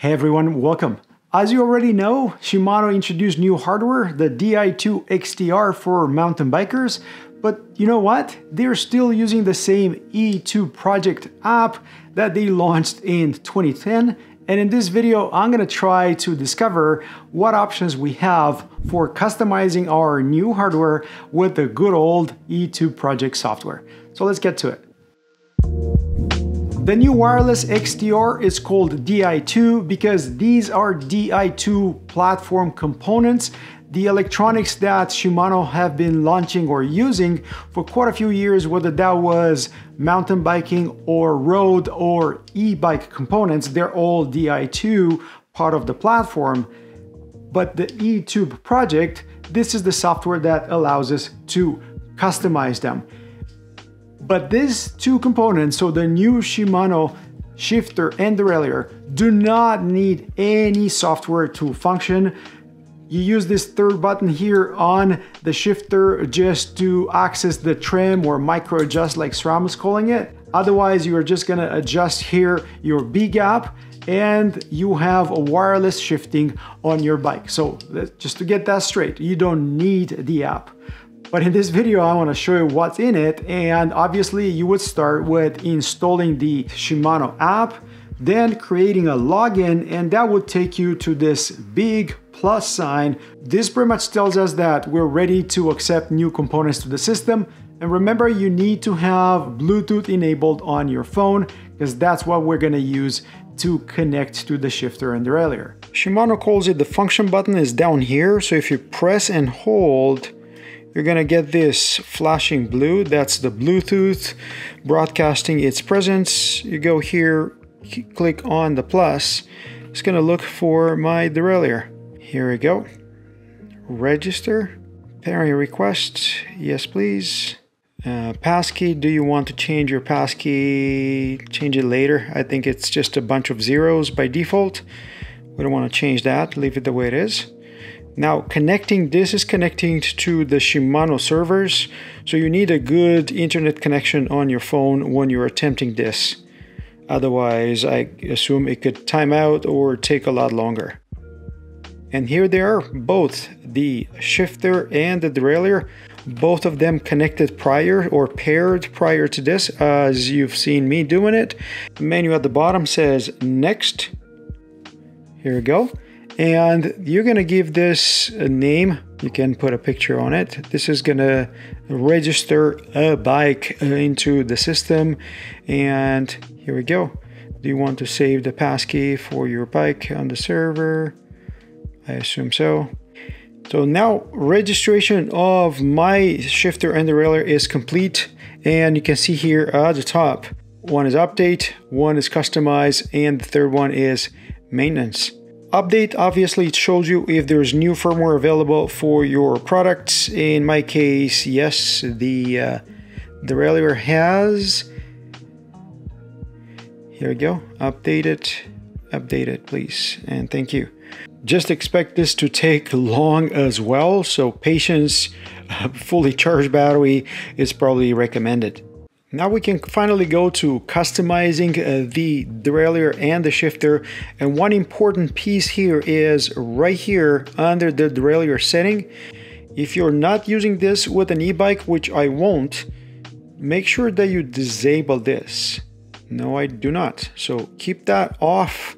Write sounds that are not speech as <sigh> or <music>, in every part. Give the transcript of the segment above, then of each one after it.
Hey everyone, welcome. As you already know, Shimano introduced new hardware, the Di2 XTR for mountain bikers, but you know what? They're still using the same E-Tube project app that they launched in 2010 and in this video, I'm gonna try to discover what options we have for customizing our new hardware with the good old E-Tube project software. So let's get to it. The new wireless XTR is called Di2 because these are Di2 platform components the electronics that Shimano have been launching or using for quite a few years, whether that was mountain biking or road or e-bike components, they're all Di2 part of the platform. But the eTube project, this is the software that allows us to customize them. But these two components, so the new Shimano shifter and derailleur, do not need any software to function you use this third button here on the shifter just to access the trim or micro adjust like SRAM is calling it. Otherwise, you are just gonna adjust here your B gap and you have a wireless shifting on your bike. So just to get that straight, you don't need the app. But in this video, I wanna show you what's in it. And obviously you would start with installing the Shimano app, then creating a login, and that would take you to this big plus sign. This pretty much tells us that we're ready to accept new components to the system. And remember, you need to have Bluetooth enabled on your phone because that's what we're gonna use to connect to the shifter and derailleur. Shimano calls it the function button is down here. So if you press and hold, you're gonna get this flashing blue. That's the Bluetooth broadcasting its presence. You go here, click on the plus. It's gonna look for my derailleur. Here we go. Register. Pairing request. Yes, please. Uh, passkey. Do you want to change your passkey? Change it later. I think it's just a bunch of zeros by default. We don't want to change that. Leave it the way it is. Now connecting, this is connecting to the Shimano servers. So you need a good internet connection on your phone when you're attempting this. Otherwise, I assume it could time out or take a lot longer. And here they are, both the shifter and the derailleur, both of them connected prior or paired prior to this, as you've seen me doing it. Menu at the bottom says next. Here we go. And you're gonna give this a name. You can put a picture on it. This is gonna register a bike uh, into the system. And here we go. Do you want to save the passkey for your bike on the server? I assume so. So now registration of my shifter and derailleur is complete and you can see here at the top one is update, one is customize and the third one is maintenance. Update obviously it shows you if there's new firmware available for your products. In my case, yes, the uh, derailleur has. Here we go. Update it. Update it, please. And thank you. Just expect this to take <laughs> long as well, so patience, <laughs> fully charged battery is probably recommended. Now we can finally go to customizing uh, the derailleur and the shifter. And one important piece here is right here under the derailleur setting. If you're not using this with an e-bike, which I won't, make sure that you disable this. No, I do not. So keep that off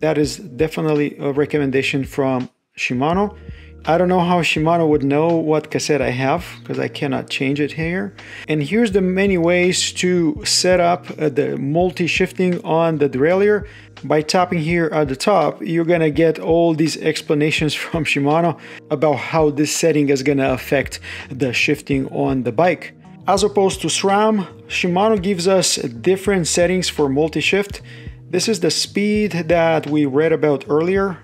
that is definitely a recommendation from Shimano. I don't know how Shimano would know what cassette I have because I cannot change it here. And here's the many ways to set up uh, the multi-shifting on the derailleur. By tapping here at the top, you're gonna get all these explanations <laughs> from Shimano about how this setting is gonna affect the shifting on the bike. As opposed to SRAM, Shimano gives us different settings for multi-shift. This is the speed that we read about earlier.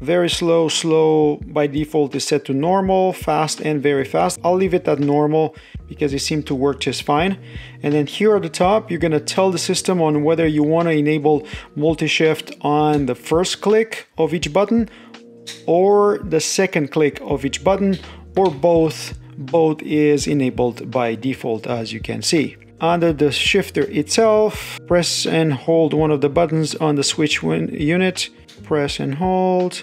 Very slow, slow by default is set to normal, fast and very fast. I'll leave it at normal because it seemed to work just fine. And then here at the top, you're gonna tell the system on whether you wanna enable multi-shift on the first click of each button or the second click of each button or both. Both is enabled by default as you can see. under the shifter itself, press and hold one of the buttons on the switch unit, press and hold.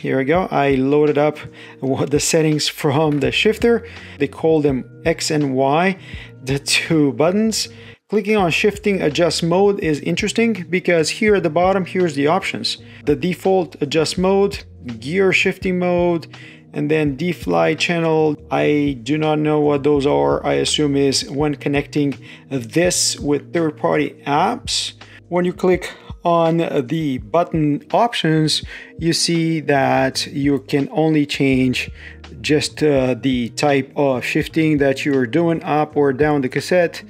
Here we go, I loaded up the settings from the shifter. They call them X and Y, the two buttons. Clicking on shifting adjust mode is interesting because here at the bottom, here's the options. The default adjust mode, gear shifting mode, and then D-Fly channel, I do not know what those are. I assume is when connecting this with third-party apps. When you click on the button options, you see that you can only change just uh, the type of shifting that you're doing up or down the cassette.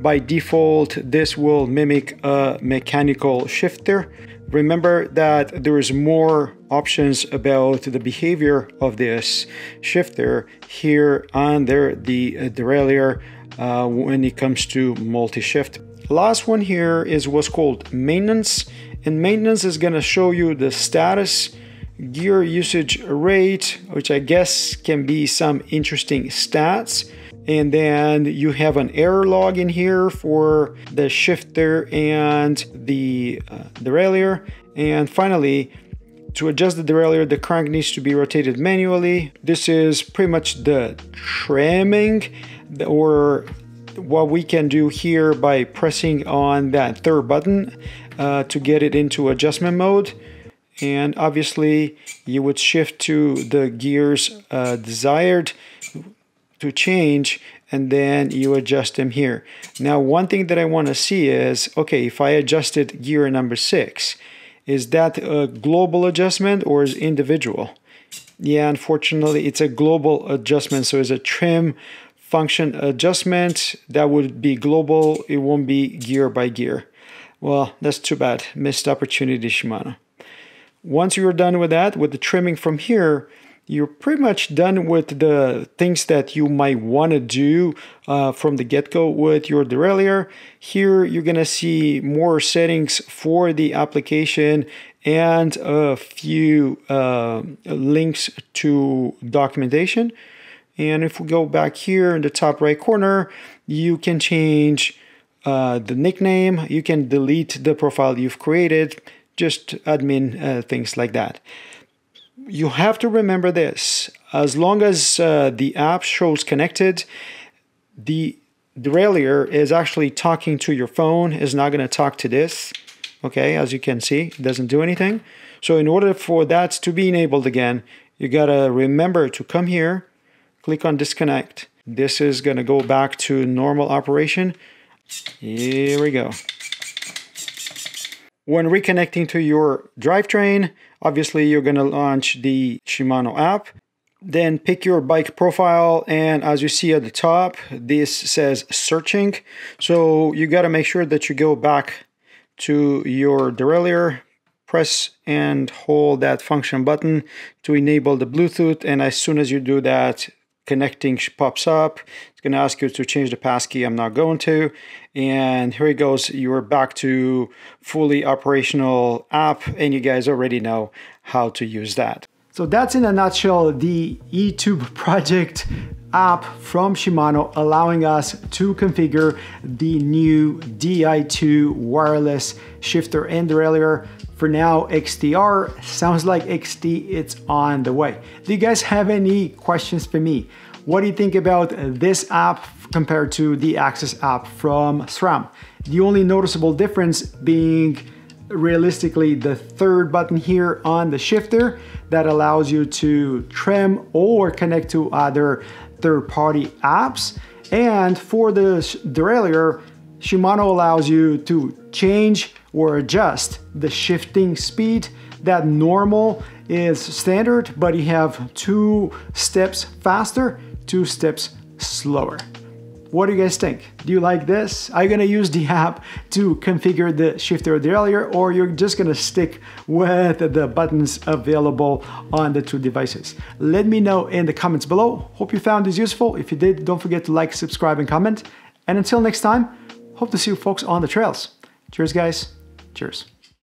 By default, this will mimic a mechanical shifter. Remember that there is more options about the behavior of this shifter here under the derailleur uh, when it comes to multi-shift. Last one here is what's called maintenance and maintenance is going to show you the status gear usage rate which I guess can be some interesting stats and then you have an error log in here for the shifter and the uh, derailleur and finally to adjust the derailleur the crank needs to be rotated manually. This is pretty much the trimming or what we can do here by pressing on that third button uh, to get it into adjustment mode and obviously you would shift to the gears uh, desired to change and then you adjust them here. Now one thing that I want to see is, okay, if I adjusted gear number six, is that a global adjustment or is individual? Yeah, unfortunately it's a global adjustment, so it's a trim function adjustment that would be global, it won't be gear by gear. Well, that's too bad, missed opportunity Shimano. Once you're done with that, with the trimming from here, you're pretty much done with the things that you might want to do uh, from the get-go with your derailleur. Here you're going to see more settings for the application and a few uh, links to documentation. And if we go back here in the top right corner, you can change uh, the nickname, you can delete the profile you've created, just admin uh, things like that you have to remember this. As long as uh, the app shows connected, the derailleur is actually talking to your phone, is not going to talk to this. Okay, as you can see, it doesn't do anything. So in order for that to be enabled again, you got to remember to come here, click on disconnect. This is going to go back to normal operation. Here we go. When reconnecting to your drivetrain, obviously you're going to launch the Shimano app. Then pick your bike profile and as you see at the top, this says searching. So you got to make sure that you go back to your derailleur, press and hold that function button to enable the Bluetooth. And as soon as you do that, connecting pops up. It's going to ask you to change the passkey. I'm not going to. And here it goes. You're back to fully operational app and you guys already know how to use that. So that's in a nutshell the eTube project app from Shimano allowing us to configure the new Di2 wireless shifter and derailleur. For now, XTR sounds like XT, it's on the way. Do you guys have any questions for me? What do you think about this app compared to the AXS app from SRAM? The only noticeable difference being realistically the third button here on the shifter that allows you to trim or connect to other third-party apps. And for the derailleur, Shimano allows you to change or adjust the shifting speed that normal is standard, but you have two steps faster two steps slower. What do you guys think? Do you like this? Are you gonna use the <laughs> app to configure the shifter derailleur or you're just gonna stick with the buttons available on the two devices? Let me know in the comments below. Hope you found this useful. If you did, don't forget to like, subscribe, and comment. And until next time, hope to see you folks on the trails. Cheers guys, cheers.